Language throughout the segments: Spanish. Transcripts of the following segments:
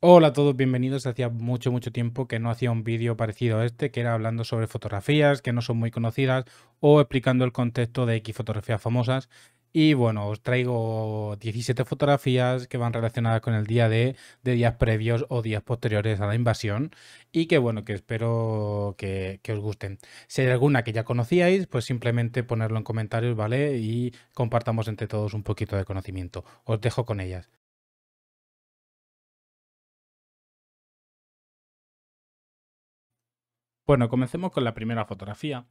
Hola a todos, bienvenidos. Hacía mucho, mucho tiempo que no hacía un vídeo parecido a este, que era hablando sobre fotografías que no son muy conocidas o explicando el contexto de X fotografías famosas. Y bueno, os traigo 17 fotografías que van relacionadas con el día de, de días previos o días posteriores a la invasión y que bueno, que espero que, que os gusten. Si hay alguna que ya conocíais, pues simplemente ponerlo en comentarios, ¿vale? Y compartamos entre todos un poquito de conocimiento. Os dejo con ellas. Bueno, comencemos con la primera fotografía.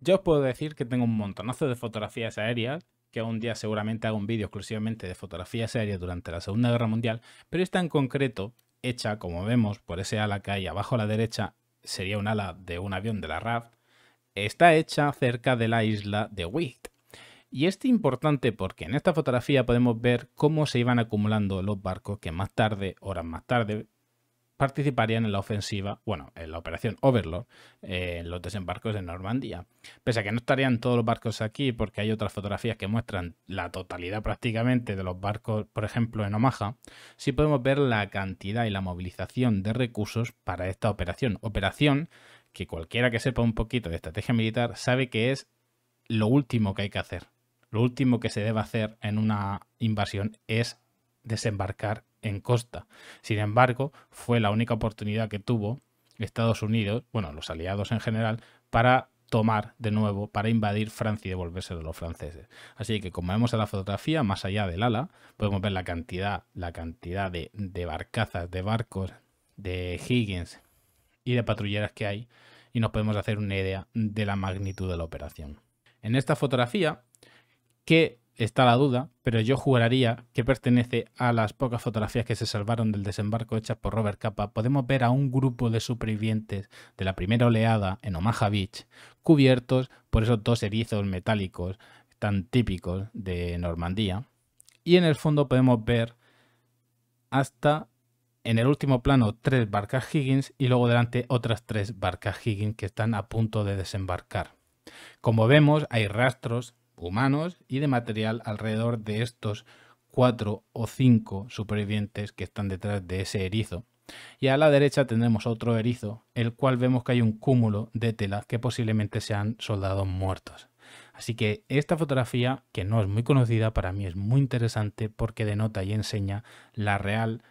Yo os puedo decir que tengo un montonazo de fotografías aéreas, que un día seguramente hago un vídeo exclusivamente de fotografías aéreas durante la Segunda Guerra Mundial, pero esta en concreto, hecha, como vemos, por ese ala que hay abajo a la derecha, sería un ala de un avión de la RAF, está hecha cerca de la isla de Wight. Y es importante porque en esta fotografía podemos ver cómo se iban acumulando los barcos que más tarde, horas más tarde, participarían en la ofensiva, bueno, en la operación Overlord, eh, en los desembarcos de Normandía. Pese a que no estarían todos los barcos aquí, porque hay otras fotografías que muestran la totalidad prácticamente de los barcos, por ejemplo, en Omaha, sí podemos ver la cantidad y la movilización de recursos para esta operación. Operación que cualquiera que sepa un poquito de estrategia militar sabe que es lo último que hay que hacer. Lo último que se debe hacer en una invasión es desembarcar en costa. Sin embargo, fue la única oportunidad que tuvo Estados Unidos, bueno, los aliados en general, para tomar de nuevo, para invadir Francia y devolverse a los franceses. Así que como vemos en la fotografía, más allá del ala, podemos ver la cantidad, la cantidad de, de barcazas, de barcos, de Higgins y de patrulleras que hay y nos podemos hacer una idea de la magnitud de la operación. En esta fotografía, que está la duda, pero yo juraría que pertenece a las pocas fotografías que se salvaron del desembarco hechas por Robert Capa. Podemos ver a un grupo de supervivientes de la primera oleada en Omaha Beach, cubiertos por esos dos erizos metálicos tan típicos de Normandía. Y en el fondo podemos ver hasta en el último plano tres barcas Higgins y luego delante otras tres barcas Higgins que están a punto de desembarcar. Como vemos, hay rastros humanos y de material alrededor de estos cuatro o cinco supervivientes que están detrás de ese erizo. Y a la derecha tendremos otro erizo, el cual vemos que hay un cúmulo de tela que posiblemente sean soldados muertos. Así que esta fotografía, que no es muy conocida, para mí es muy interesante porque denota y enseña la real,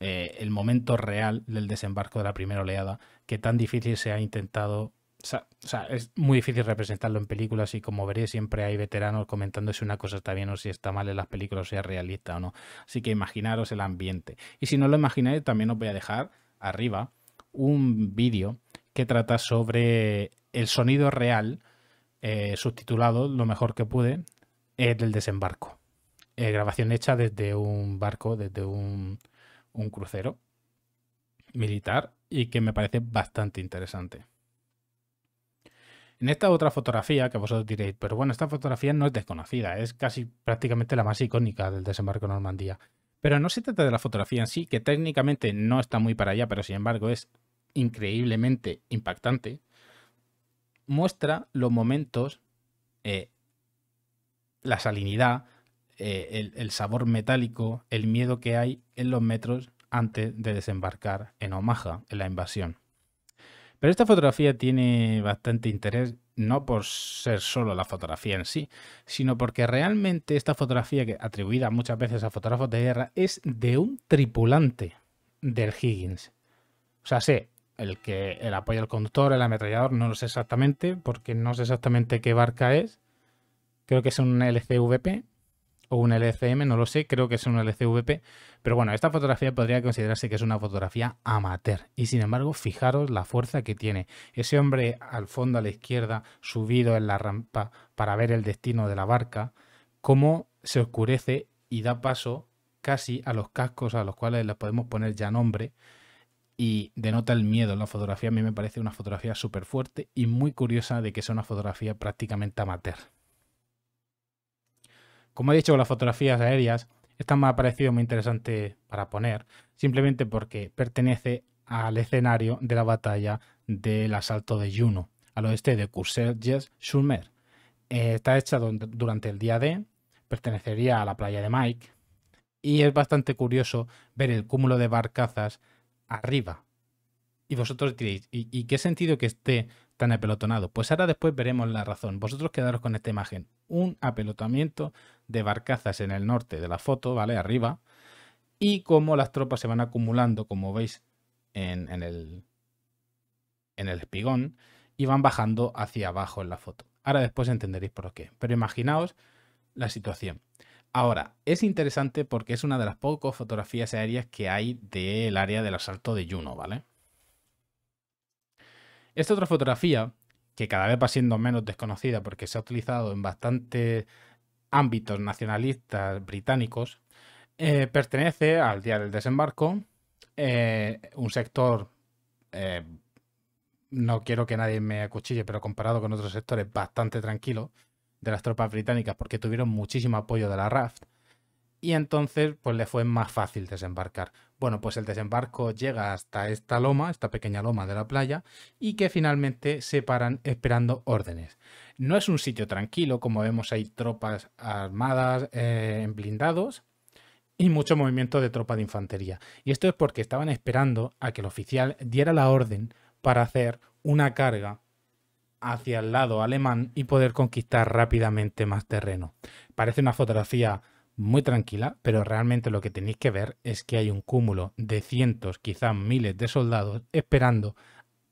eh, el momento real del desembarco de la primera oleada, que tan difícil se ha intentado o sea, es muy difícil representarlo en películas y como veréis siempre hay veteranos comentando si una cosa está bien o si está mal en las películas, si es realista o no. Así que imaginaros el ambiente. Y si no lo imagináis, también os voy a dejar arriba un vídeo que trata sobre el sonido real, eh, subtitulado lo mejor que pude, del desembarco. Eh, grabación hecha desde un barco, desde un crucero militar y que me parece bastante interesante. En esta otra fotografía, que vosotros diréis, pero bueno, esta fotografía no es desconocida, es casi prácticamente la más icónica del desembarco en Normandía. Pero no se trata de la fotografía en sí, que técnicamente no está muy para allá, pero sin embargo es increíblemente impactante. Muestra los momentos, eh, la salinidad, eh, el, el sabor metálico, el miedo que hay en los metros antes de desembarcar en Omaha, en la invasión. Pero esta fotografía tiene bastante interés, no por ser solo la fotografía en sí, sino porque realmente esta fotografía, que atribuida muchas veces a fotógrafos de guerra, es de un tripulante del Higgins. O sea, sé, el que el apoya al conductor, el ametrallador, no lo sé exactamente, porque no sé exactamente qué barca es. Creo que es un LCVP, o un LCM, no lo sé, creo que es un LCVP, pero bueno, esta fotografía podría considerarse que es una fotografía amateur y sin embargo fijaros la fuerza que tiene ese hombre al fondo a la izquierda subido en la rampa para ver el destino de la barca, cómo se oscurece y da paso casi a los cascos a los cuales le podemos poner ya nombre y denota el miedo la fotografía. A mí me parece una fotografía súper fuerte y muy curiosa de que sea una fotografía prácticamente amateur. Como he dicho las fotografías aéreas, esta me ha parecido muy interesante para poner, simplemente porque pertenece al escenario de la batalla del asalto de Juno, al oeste de Courcelles-sur-Mer. Está hecha durante el día D, pertenecería a la playa de Mike, Y es bastante curioso ver el cúmulo de barcazas arriba. Y vosotros diréis, ¿y, qué sentido que esté tan apelotonado? Pues ahora después veremos la razón. Vosotros quedaros con esta imagen. Un apelotamiento de barcazas en el norte de la foto, ¿vale? Arriba. Y cómo las tropas se van acumulando, como veis en, en el, en el espigón, y van bajando hacia abajo en la foto. Ahora después entenderéis por qué. Pero imaginaos la situación. Ahora, es interesante porque es una de las pocas fotografías aéreas que hay del área del asalto de Juno, ¿vale? Esta otra fotografía, que cada vez va siendo menos desconocida porque se ha utilizado en bastantes ámbitos nacionalistas británicos, eh, pertenece al Día del Desembarco, eh, un sector, eh, no quiero que nadie me acuchille, pero comparado con otros sectores, bastante tranquilo, de las tropas británicas porque tuvieron muchísimo apoyo de la RAF y entonces pues le fue más fácil desembarcar. Bueno, pues el desembarco llega hasta esta loma, esta pequeña loma de la playa y que finalmente se paran esperando órdenes. No es un sitio tranquilo, como vemos hay tropas armadas eh, en blindados y mucho movimiento de tropa de infantería. Y esto es porque estaban esperando a que el oficial diera la orden para hacer una carga hacia el lado alemán y poder conquistar rápidamente más terreno. Parece una fotografía muy tranquila, pero realmente lo que tenéis que ver es que hay un cúmulo de cientos, quizás miles de soldados esperando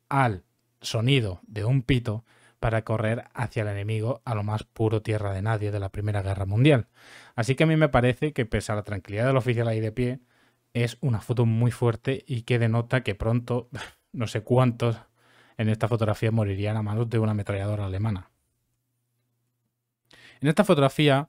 al sonido de un pito para correr hacia el enemigo a lo más puro tierra de nadie de la Primera Guerra Mundial. Así que a mí me parece que pese a la tranquilidad del oficial ahí de pie, es una foto muy fuerte y que denota que pronto, no sé cuántos en esta fotografía morirían a manos de una ametralladora alemana. En esta fotografía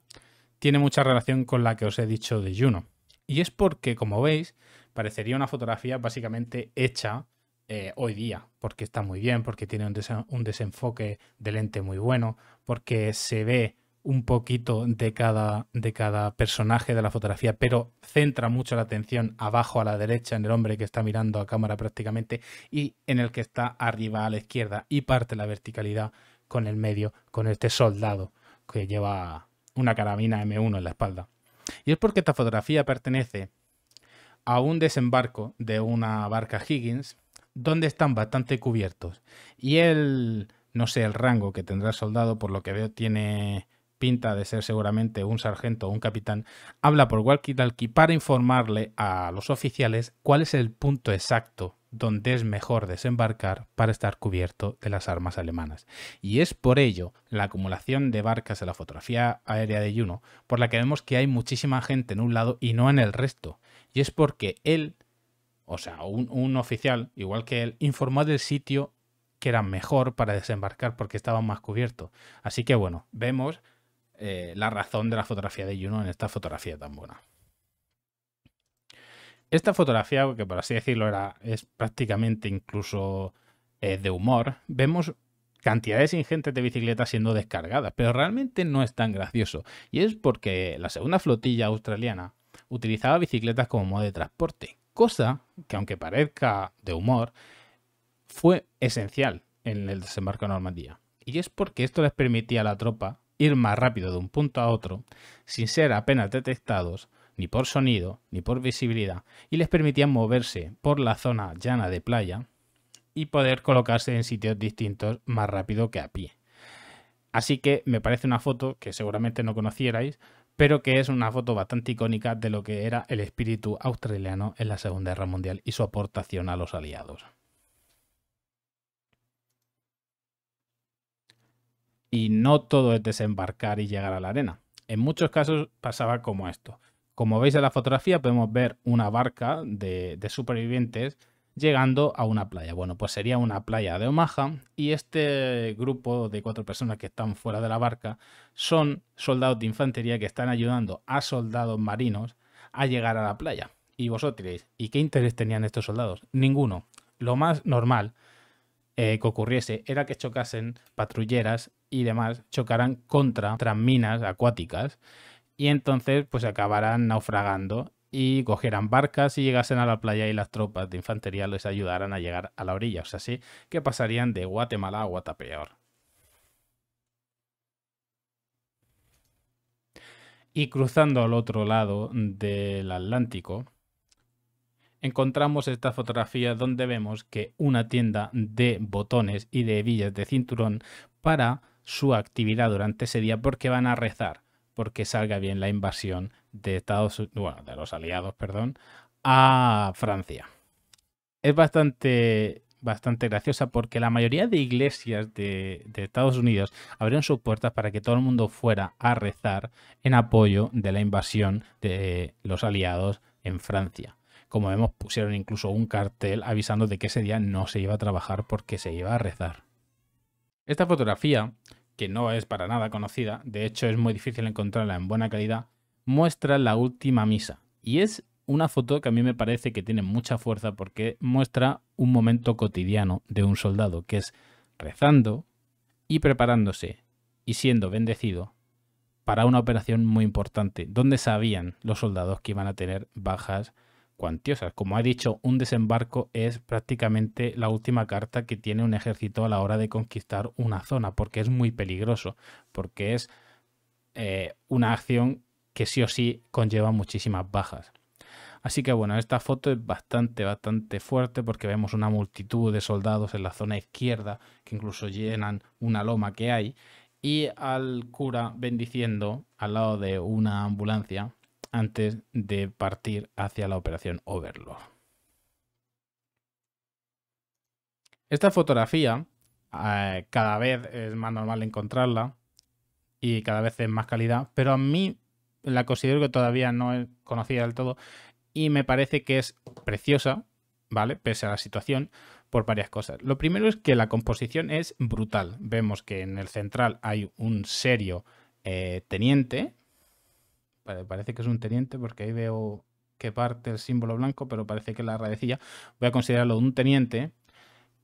tiene mucha relación con la que os he dicho de Juno. Y es porque, como veis, parecería una fotografía básicamente hecha eh, hoy día, porque está muy bien, porque tiene un desenfoque de lente muy bueno, porque se ve un poquito de cada, de cada personaje de la fotografía, pero centra mucho la atención abajo a la derecha en el hombre que está mirando a cámara prácticamente y en el que está arriba a la izquierda y parte la verticalidad con el medio, con este soldado que lleva una carabina M1 en la espalda. Y es porque esta fotografía pertenece a un desembarco de una barca Higgins donde están bastante cubiertos. Y él, no sé el rango que tendrá el soldado, por lo que veo tiene pinta de ser seguramente un sargento o un capitán, habla por walkie-talkie para informarle a los oficiales cuál es el punto exacto donde es mejor desembarcar para estar cubierto de las armas alemanas. Y es por ello la acumulación de barcas en la fotografía aérea de Juno por la que vemos que hay muchísima gente en un lado y no en el resto. Y es porque él, o sea, un, oficial, igual que él, informó del sitio que era mejor para desembarcar porque estaba más cubierto. Así que bueno, vemos eh, la razón de la fotografía de Juno en esta fotografía tan buena. Esta fotografía, que por así decirlo era, es prácticamente incluso eh, de humor, vemos cantidades ingentes de bicicletas siendo descargadas, pero realmente no es tan gracioso. Y es porque la segunda flotilla australiana utilizaba bicicletas como modo de transporte, cosa que aunque parezca de humor, fue esencial en el desembarco de Normandía. Y es porque esto les permitía a la tropa ir más rápido de un punto a otro sin ser apenas detectados ni por sonido ni por visibilidad y les permitían moverse por la zona llana de playa y poder colocarse en sitios distintos más rápido que a pie. Así que me parece una foto que seguramente no conocierais, pero que es una foto bastante icónica de lo que era el espíritu australiano en la Segunda Guerra Mundial y su aportación a los aliados. y no todo es desembarcar y llegar a la arena. En muchos casos pasaba como esto. Como veis en la fotografía podemos ver una barca de, supervivientes llegando a una playa. Bueno, pues sería una playa de Omaha y este grupo de cuatro personas que están fuera de la barca son soldados de infantería que están ayudando a soldados marinos a llegar a la playa. Y vosotros ¿y qué interés tenían estos soldados? Ninguno. Lo más normal eh, que ocurriese era que chocasen patrulleras y demás chocaran contra minas acuáticas y entonces pues acabarán naufragando y cogieran barcas y llegasen a la playa y las tropas de infantería les ayudaran a llegar a la orilla. O sea, sí que pasarían de Guatemala a Guatapeor. Y cruzando al otro lado del Atlántico, encontramos esta fotografía donde vemos que una tienda de botones y de hebillas de cinturón para su actividad durante ese día porque van a rezar porque salga bien la invasión de Estados bueno, de los aliados, perdón, a Francia. Es bastante bastante graciosa porque la mayoría de iglesias de, de, Estados Unidos abrieron sus puertas para que todo el mundo fuera a rezar en apoyo de la invasión de los aliados en Francia. Como vemos, pusieron incluso un cartel avisando de que ese día no se iba a trabajar porque se iba a rezar. Esta fotografía, que no es para nada conocida, de hecho es muy difícil encontrarla en buena calidad, muestra la última misa. Y es una foto que a mí me parece que tiene mucha fuerza porque muestra un momento cotidiano de un soldado, que es rezando y preparándose y siendo bendecido para una operación muy importante, donde sabían los soldados que iban a tener bajas cuantiosas. Como he dicho, un desembarco es prácticamente la última carta que tiene un ejército a la hora de conquistar una zona, porque es muy peligroso, porque es eh, una acción que sí o sí conlleva muchísimas bajas. Así que bueno, esta foto es bastante, bastante fuerte porque vemos una multitud de soldados en la zona izquierda que incluso llenan una loma que hay y al cura bendiciendo al lado de una ambulancia antes de partir hacia la operación Overlord. Esta fotografía eh, cada vez es más normal encontrarla y cada vez es más calidad, pero a mí la considero que todavía no es conocida del todo y me parece que es preciosa, ¿vale? Pese a la situación, por varias cosas. Lo primero es que la composición es brutal. Vemos que en el central hay un serio eh, teniente, parece que es un teniente porque ahí veo que parte el símbolo blanco, pero parece que la radecilla. Voy a considerarlo un teniente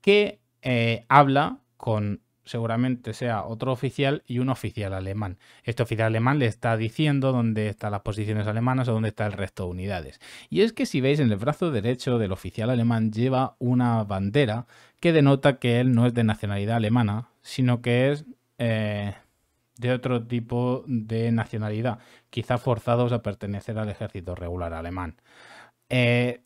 que eh, habla con seguramente sea otro oficial y un oficial alemán. Este oficial alemán le está diciendo dónde están las posiciones alemanas o dónde está el resto de unidades. Y es que si veis en el brazo derecho del oficial alemán lleva una bandera que denota que él no es de nacionalidad alemana, sino que es eh, de otro tipo de nacionalidad, quizá forzados a pertenecer al ejército regular alemán. Eh,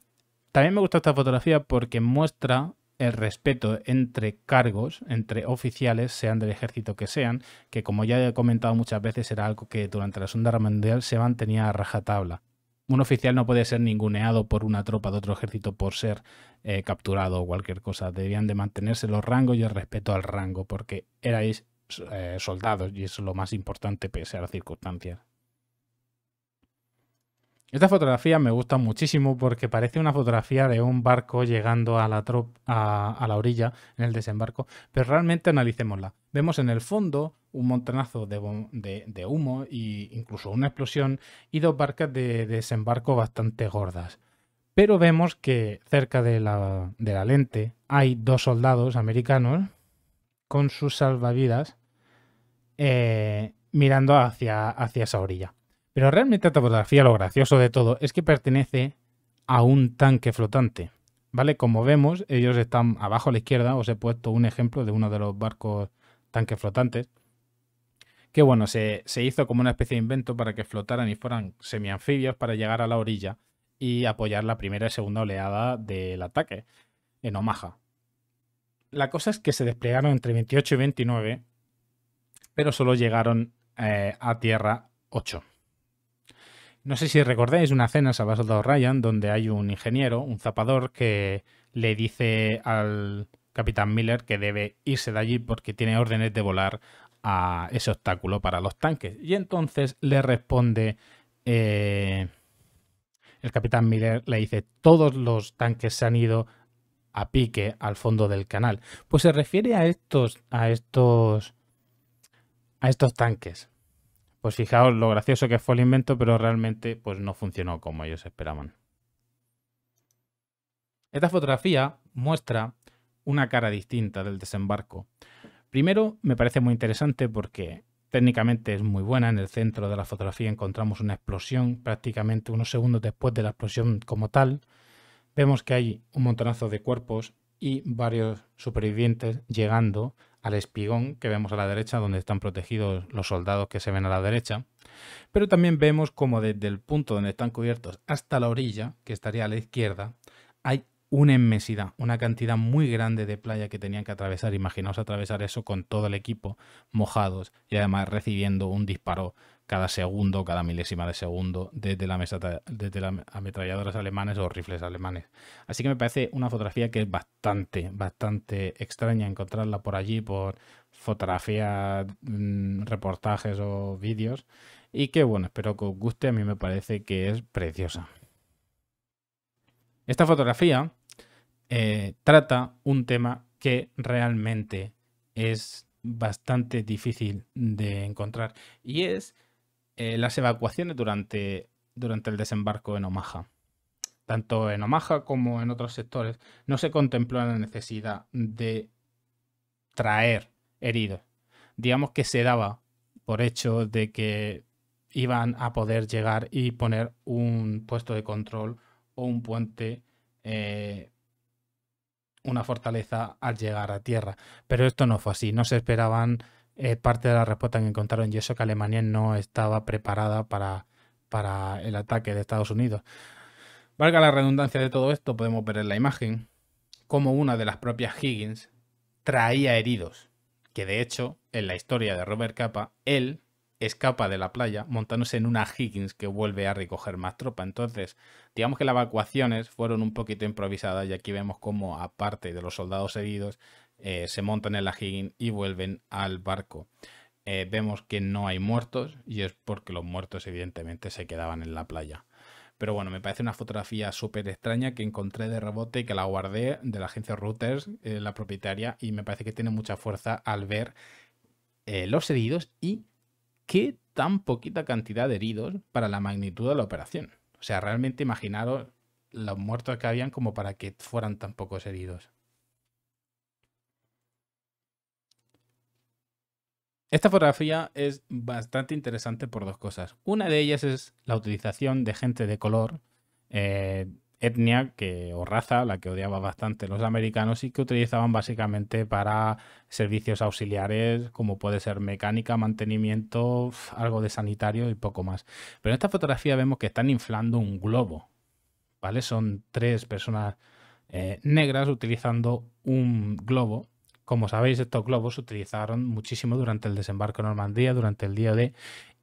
también me gusta esta fotografía porque muestra el respeto entre cargos, entre oficiales, sean del ejército que sean, que como ya he comentado muchas veces era algo que durante la Segunda Guerra Mundial se mantenía a rajatabla. Un oficial no puede ser ninguneado por una tropa de otro ejército por ser eh, capturado o cualquier cosa. Debían de mantenerse los rangos y el respeto al rango, porque erais eh, soldados y es lo más importante pese a las circunstancias. Esta fotografía me gusta muchísimo porque parece una fotografía de un barco llegando a la, a, la orilla en el desembarco, pero realmente analicémosla. Vemos en el fondo un montonazo de, humo e incluso una explosión y dos barcas de, desembarco bastante gordas. Pero vemos que cerca de la, de la lente hay dos soldados americanos con sus salvavidas eh, mirando hacia, hacia esa orilla. Pero realmente esta fotografía, lo gracioso de todo, es que pertenece a un tanque flotante. ¿Vale? Como vemos, ellos están abajo a la izquierda. Os he puesto un ejemplo de uno de los barcos tanques flotantes. Que bueno, se, se hizo como una especie de invento para que flotaran y fueran semianfibios para llegar a la orilla y apoyar la primera y segunda oleada del ataque en Omaha. La cosa es que se desplegaron entre 28 y 29, pero solo llegaron eh, a tierra 8. No sé si recordáis una cena Salva Soldado Ryan donde hay un ingeniero, un zapador, que le dice al capitán Miller que debe irse de allí porque tiene órdenes de volar a ese obstáculo para los tanques. Y entonces le responde eh, el capitán Miller, le dice, todos los tanques se han ido a pique al fondo del canal. Pues se refiere a estos, a estos, a estos tanques. Pues fijaos lo gracioso que fue el invento, pero realmente pues no funcionó como ellos esperaban. Esta fotografía muestra una cara distinta del desembarco. Primero, me parece muy interesante porque técnicamente es muy buena. En el centro de la fotografía encontramos una explosión prácticamente unos segundos después de la explosión como tal. Vemos que hay un montonazo de cuerpos y varios supervivientes llegando al espigón que vemos a la derecha, donde están protegidos los soldados que se ven a la derecha. Pero también vemos como desde el punto donde están cubiertos hasta la orilla, que estaría a la izquierda, hay una inmensidad, una cantidad muy grande de playa que tenían que atravesar. Imaginaos atravesar eso con todo el equipo mojados y además recibiendo un disparo cada segundo, cada milésima de segundo desde, la mesa, desde las ametralladoras alemanes o rifles alemanes. Así que me parece una fotografía que es bastante, bastante extraña encontrarla por allí, por fotografías, mm, reportajes o vídeos. Y que bueno, espero que os guste, a mí me parece que es preciosa. Esta fotografía eh, trata un tema que realmente es bastante difícil de encontrar y es eh, las evacuaciones durante, durante el desembarco en Omaha. Tanto en Omaha como en otros sectores no se contempló la necesidad de traer heridos. Digamos que se daba por hecho de que iban a poder llegar y poner un puesto de control o un puente, eh, una fortaleza al llegar a tierra. Pero esto no fue así, no se esperaban eh, parte de la respuesta que encontraron y eso que Alemania no estaba preparada para, para el ataque de Estados Unidos. Valga la redundancia de todo esto, podemos ver en la imagen como una de las propias Higgins traía heridos, que de hecho, en la historia de Robert Capa, él escapa de la playa montándose en una Higgins que vuelve a recoger más tropa. Entonces, digamos que las evacuaciones fueron un poquito improvisadas y aquí vemos como aparte de los soldados heridos, eh, se montan en la Higgins y vuelven al barco. Eh, vemos que no hay muertos y es porque los muertos evidentemente se quedaban en la playa. Pero bueno, me parece una fotografía súper extraña que encontré de rebote y que la guardé de la agencia Reuters, eh, la propietaria, y me parece que tiene mucha fuerza al ver los heridos y qué tan poquita cantidad de heridos para la magnitud de la operación. O sea, realmente imaginaros los muertos que habían como para que fueran tan pocos heridos. Esta fotografía es bastante interesante por dos cosas. Una de ellas es la utilización de gente de color, eh, etnia que, o raza, la que odiaba bastante los americanos y que utilizaban básicamente para servicios auxiliares como puede ser mecánica, mantenimiento, algo de sanitario y poco más. Pero en esta fotografía vemos que están inflando un globo, ¿vale? Son tres personas eh, negras utilizando un globo como sabéis, estos globos se utilizaron muchísimo durante el desembarco en Normandía, durante el día D,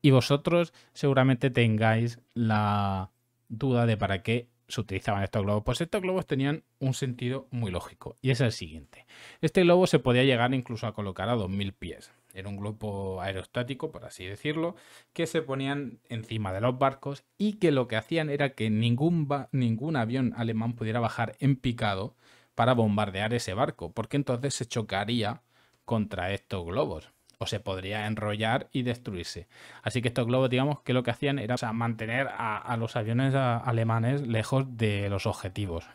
y vosotros seguramente tengáis la duda de para qué se utilizaban estos globos. Pues estos globos tenían un sentido muy lógico, y es el siguiente. Este globo se podía llegar incluso a colocar a 2.000 pies. Era un globo aerostático, por así decirlo, que se ponían encima de los barcos y que lo que hacían era que ningún, ningún avión alemán pudiera bajar en picado para bombardear ese barco, porque entonces se chocaría contra estos globos o se podría enrollar y destruirse. Así que estos globos, digamos que lo que hacían era mantener a, los aviones alemanes lejos de los objetivos.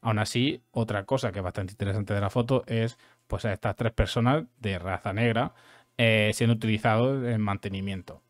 Aún así, otra cosa que es bastante interesante de la foto es pues a estas tres personas de raza negra eh, siendo utilizados en mantenimiento.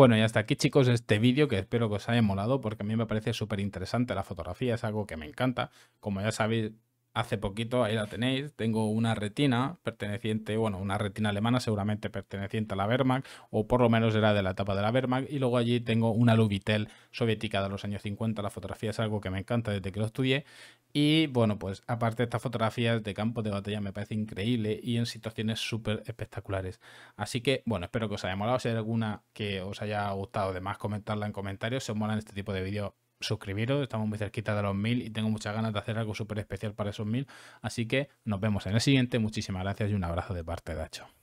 Bueno, y hasta aquí chicos este vídeo que espero que os haya molado porque a mí me parece súper interesante la fotografía, es algo que me encanta. Como ya sabéis, hace poquito, ahí la tenéis, tengo una retina perteneciente, bueno, una retina alemana seguramente perteneciente a la Wehrmacht, o por lo menos era de la etapa de la Wehrmacht, y luego allí tengo una Lubitel soviética de los años 50, la fotografía es algo que me encanta desde que lo estudié, y bueno, pues aparte de estas fotografías de campos de batalla me parece increíble y en situaciones súper espectaculares. Así que, bueno, espero que os haya molado, si hay alguna que os haya gustado, además comentarla en comentarios, si os molan este tipo de vídeos suscribiros, estamos muy cerquita de los mil y tengo muchas ganas de hacer algo súper especial para esos mil. Así que nos vemos en el siguiente. Muchísimas gracias y un abrazo de parte de Hacho.